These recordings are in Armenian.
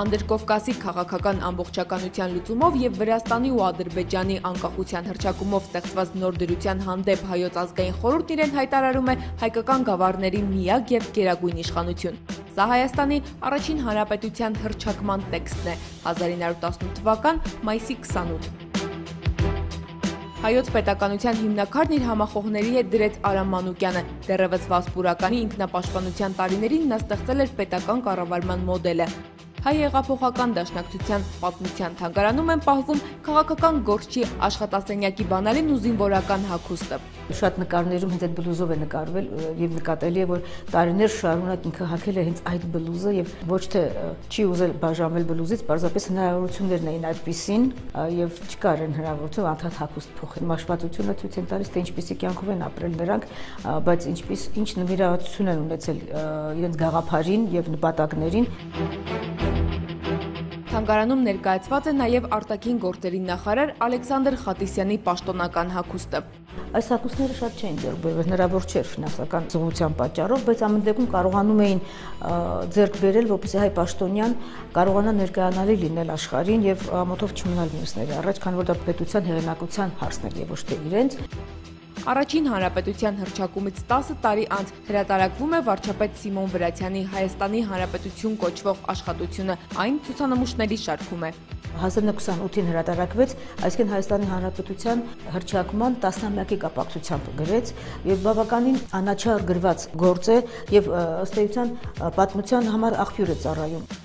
Անդրկովկասի քաղաքական ամբողջականության լուծումով եւ Վրաստանի ու Ադրբեջանի անկախության հռչակումով ստեղծված նոր դրության հանդեպ հայոց ազգային խորհուրդն իրեն հայտարարում է հայկական գավառների միակ եւ գերագույն իշխանություն։ Սա Հայաստանի առաջին հանրապետության հռչակման տեքստն է 1918 թվական մայիսի 28 Հայոց պետականության հիմնակարն իր համախոհների հետ դրեց Արամ Մանուկյանը։ Դեռևս Վասպուրականի ինքնապաշտպանության տարիներին նա ստեղծել էր պետական կառավարման մոդելը։ Հայ հեղափոխական դաշնակցության պատմության թանգարանում են պահվում քաղաքական գործչի աշխատասենյակի բանալին ու զինվորական հագուստը։ Շատ նկարներում հենց այդ բլուզով է նկարվել եւ նկատելի է որ տարիներ շարունակ ինքը հագել է հենց այդ բլուզը եւ ոչ թե չի ուզել բաժանել բլուզից, պարզապես հնարավորություններն էին այդպեսին եւ չկար այն հնարավորություն անդադ հագուստ փոխել։ Մաշվածությունը ցույց են տալիս թե ինչպեսի կյանքով են ապրել նրանք, բայց ինչպես ինչ նվիրատվություն են ունեցել իրենց գաղափարին եւ նպատակներին։ Թանգարանում ներկայացված է նաև արտաքին գործերի նախարար Ալեքսանդր Խատիսյանի պաշտոնական հագուստը։ Այս հագուստները շատ չէին ձեռք բերվել, հնարավոր չէր ֆինանսական զգուշության պատճառով, բայց ամեն դեպքում կարողանում էին ձեռք բերել, որպեսզի հայ պաշտոնյան կարողանա ներկայանալի լինել աշխարհին եւ ամոթով չմնալ մյուսների առաջ, քանի որ դա պետության հեղինակության հարցն է եւ ոչ թե իրենց։ Առաջին հանրապետության հռչակումից 10 տարի անց հրատարակվում է վարչապետ Սիմոն Վրացյանի Հայաստանի Հանրապետություն կոչվող աշխատությունը։ Այն ցուցանմուշների շարքում է։ 1928-ին հրատարակվեց, այսինքն Հայաստանի Հանրապետության հռչակման 10-ամյակի կապակցությամբ գրեց եւ բավականին անաչառ գրված գործ է եւ ըստ էության պատմության համար աղբյուր է ծառայում։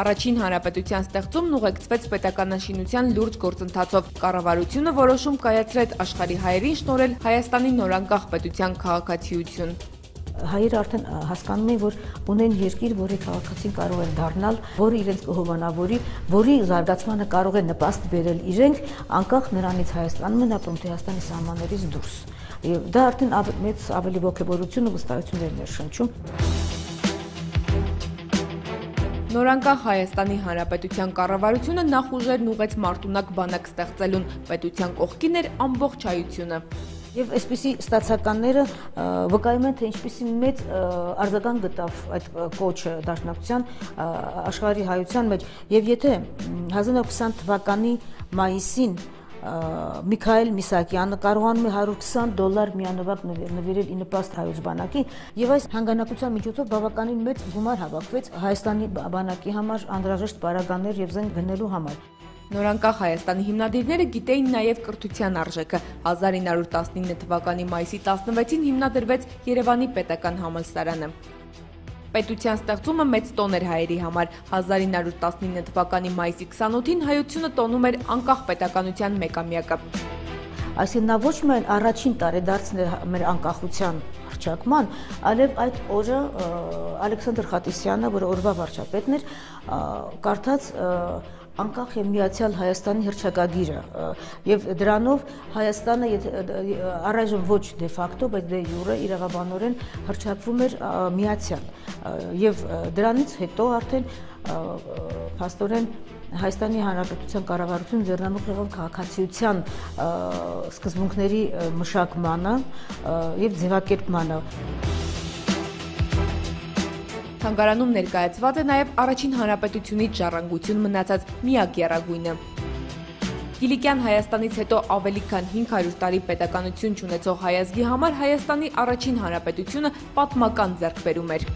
Առաջին հանրապետության ստեղծումն ուղեկցվեց պետականաշինության լուրջ գործընթացով։ Կառավարությունը որոշում կայացրեց աշխարհի հայերին շնորհել Հայաստանի նորանկախ պետության քաղաքացիություն հայերը արդեն հասկանում են, որ ունեն երկիր, որի քաղաքացին կարող են դառնալ, որը իրենց կհովանավորի, որի զարգացմանը կարող է նպաստ բերել իրենք, անկախ նրանից Հայաստանում են ապրում, թե Հայաստանի սահմաններից դուրս։ Եվ դա արդեն մեծ ավելի ողջավորություն ու վստահություն էր ներշնչում։ Նորանկախ Հայաստանի Հանրապետության կառավարությունը նախ ուժերն ուղեց Մարտունակ բանակ ստեղծելուն, պետության կողքին էր ամբողջ հայությունը։ Եվ այսպիսի ստացականները վկայում են, թե ինչպիսի մեծ արձագանք գտավ այդ կոչը դաշնակցության աշխարհի հայության մեջ։ Եվ եթե 1920 թվականի մայիսին Միքայել Միսակյանը կարողանում է 120 դոլար միանվագ նվիրել ի նպաստ հայոց բանակի եւ այս հանգանակության միջոցով բավականին մեծ գումար հավաքվեց Հայաստանի բանակի համար անդրաժեշտ պարագաներ եւ զենք գնելու համար։ Նորանկախ Հայաստանի հիմնադիրները գիտեին նաև կրթության արժեքը։ 1919 թվականի մայիսի 16-ին հիմնադրվեց Երևանի պետական համալսարանը։ Պետության ստեղծումը մեծ տոն էր հայերի համար։ 1919 թվականի մայիսի 28-ին հայությունը տոնում էր անկախ պետականության մեկամյակը։ Այսինքն նա ոչ միայն առաջին տարեդարձն էր մեր անկախության հռչակման, այլև այդ օրը Ալեքսանդր Խատիսյանը, որը օրվա վարչապետն էր, կարդաց անկախ եւ միացյալ Հայաստանի հրճակագիրը եւ դրանով Հայաստանը առայժմ ոչ դե ֆակտո, բայց դե յուրը իրավաբանորեն հրճակվում էր միացյալ եւ դրանից հետո արդեն փաստորեն Հայաստանի Հանրապետության կառավարություն ձեռնամուխ եղավ քաղաքացիության սկզբունքների մշակմանը եւ ձևակերպմանը։ Թանգարանում ներկայացված է նաև առաջին հանրապետությունից ժառանգություն մնացած միակ երագույնը։ Կիլիկյան Հայաստանից հետո ավելի քան 500 տարի պետականություն ունեցող հայազգի համար Հայաստանի առաջին հանրապետությունը պատմական ձեռքբերում էր։